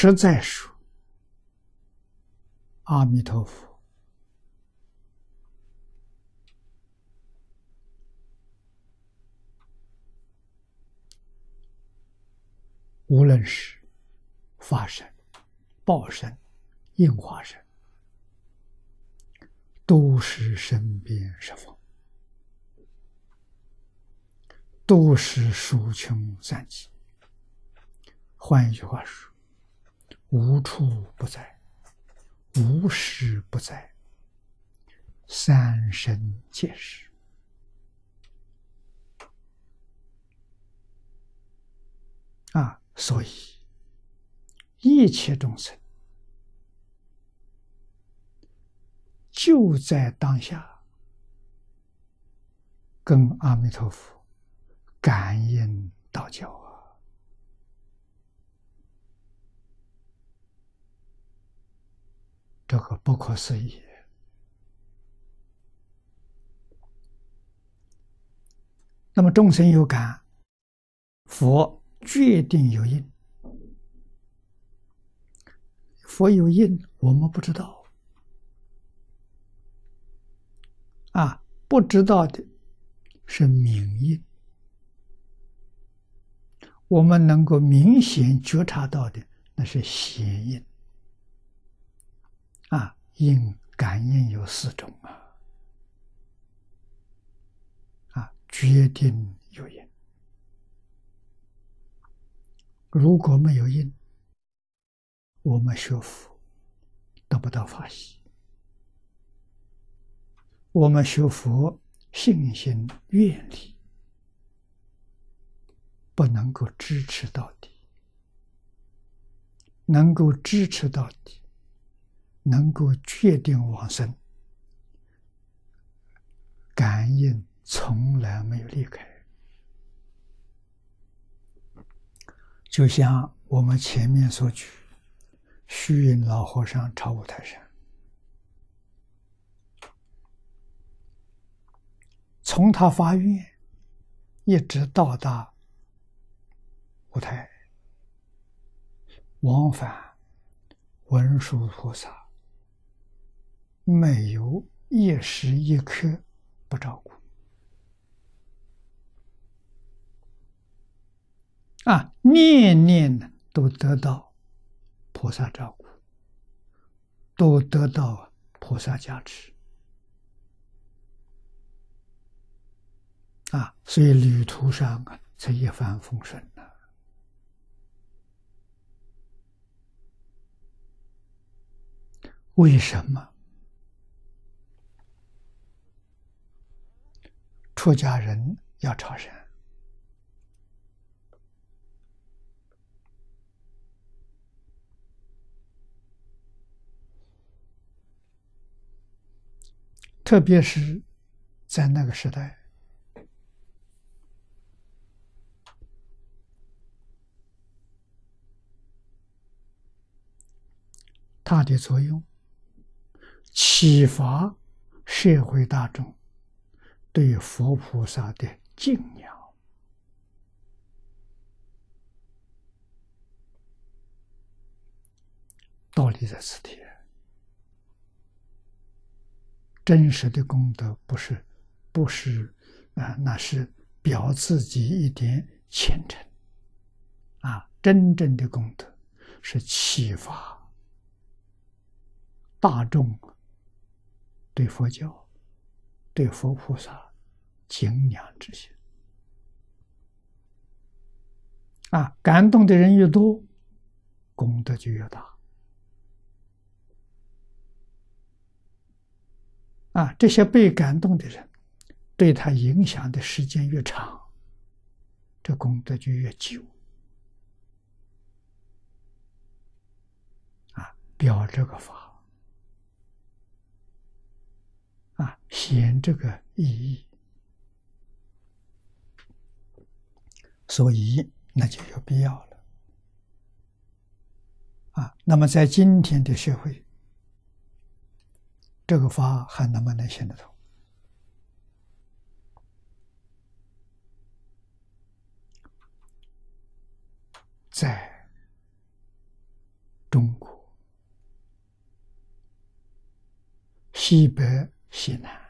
实在说，阿弥陀佛无论是法身、报身、应化身，都是身边十方，都是数穷三极。换一句话说，无处不在，无时不在，三生皆是。啊，所以一切众生就在当下，跟阿弥陀佛感应道交啊。这个不可思议。那么众生有感，佛决定有因。佛有因，我们不知道。啊，不知道的是明因。我们能够明显觉察到的，那是显因。啊，因感应有四种啊，啊，决定有因。如果没有因，我们学佛得不到法喜。我们学佛信心愿力不能够支持到底，能够支持到底。能够决定往生，感应从来没有离开。就像我们前面所举，虚云老和尚朝五台山，从他发愿一直到达五台，往返文殊菩萨。没有一时一刻不照顾啊，念念呢都得到菩萨照顾，都得到菩萨加持啊，所以旅途上啊才一帆风顺呢。为什么？出家人要朝山，特别是在那个时代，它的作用启发社会大众。对佛菩萨的敬仰，道理在此地。真实的功德不是，不是啊，那是表自己一点虔诚。啊，真正的功德是启发大众对佛教、对佛菩萨。敬仰之心啊，感动的人越多，功德就越大啊。这些被感动的人，对他影响的时间越长，这功德就越久啊。表这个法啊，显这个意义。所以，那就有必要了啊！那么，在今天的社会，这个法还能不能行得通？在中国、西北、西南，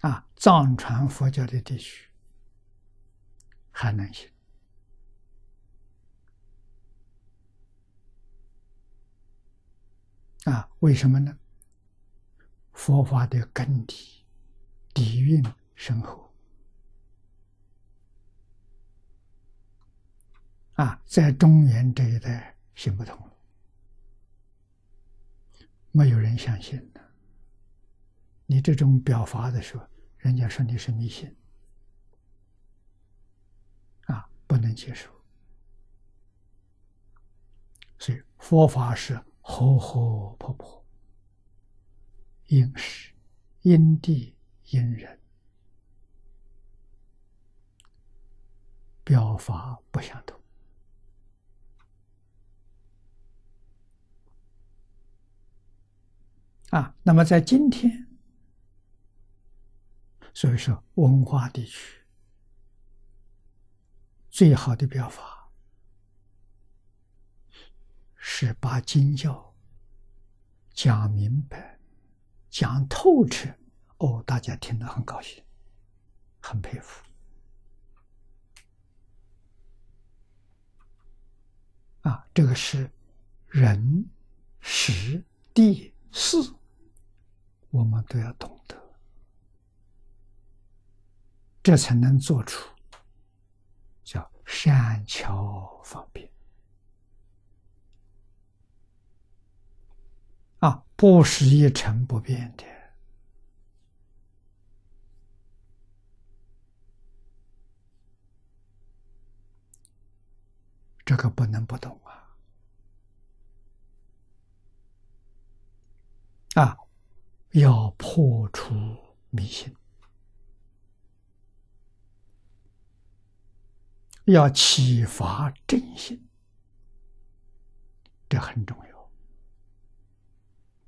啊，藏传佛教的地区还能行。啊，为什么呢？佛法的根底底蕴深厚。啊，在中原这一带行不通，没有人相信的。你这种表法的时候，人家说你是迷信，啊，不能接受。所以佛法是活活泼泼，因时、因地、因人，表法不相同。啊，那么在今天，所以说文化地区最好的表法是把经教讲明白、讲透彻。哦，大家听得很高兴，很佩服。啊，这个是人、时、地、事。我们都要懂得，这才能做出叫善巧方便。啊，不是一成不变的，这个不能不懂啊。啊！要破除迷信，要启发正心，这很重要。